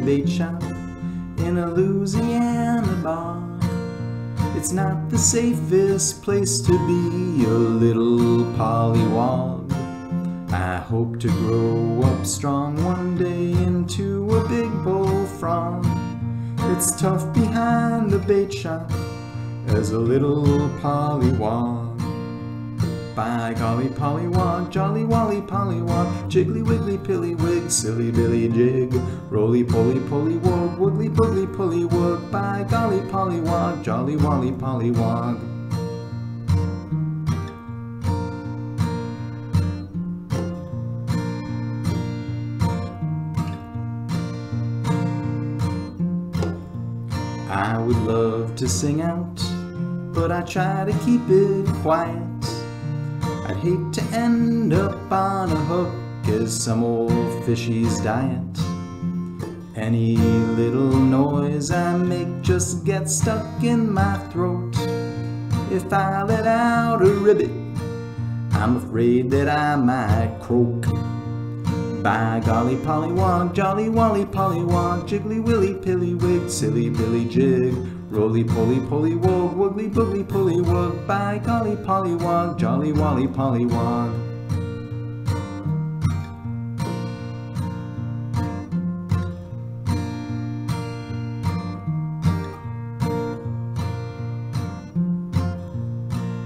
bait shop in a Louisiana bog. It's not the safest place to be, a little pollywog. I hope to grow up strong one day into a big bullfrog. It's tough behind the bait shop as a little pollywog. By golly, pollywog, jolly wally, pollywog, jiggly wiggly, pilly wig, silly billy jig, roly poly, poly wog, woogly boogly, pulley woog. By golly, pollywog, jolly wally, pollywog. I would love to sing out, but I try to keep it quiet. I'd hate to end up on a hook as some old fishy's diet. Any little noise I make just gets stuck in my throat. If I let out a ribbit, I'm afraid that I might croak. By golly, Polly pollywog, jolly wally, pollywog, jiggly willy, pilly wig, silly billy jig, roly poly, poly wog, woogly boogly, pulley wog. By golly, pollywog, jolly wally, pollywog.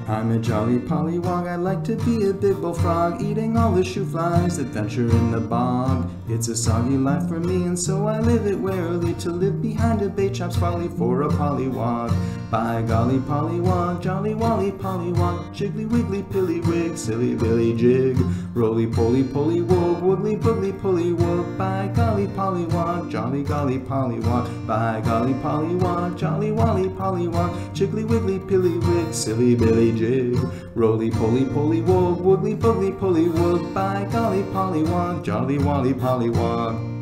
I'm a jolly pollywog, I like to be a big bullfrog, eating all the shoe flies that venture in the bog. It's a soggy life for me, and so I live it warily, to live behind a bait shop's folly for a pollywog. By golly, pollywog, jolly wally, pollywog, jiggly wiggly, pilly wig, silly billy jig, roly poly, poly wog, woogly boogly, pulley wog. By golly, pollywog, jolly golly, pollywog, by golly, pollywog, jolly wally, pollywog, jiggly wiggly, pilly wig, silly billy jig, roly poly, poly wog, woogly boogly, pulley wog. By golly, pollywog, jolly wally, pollywog.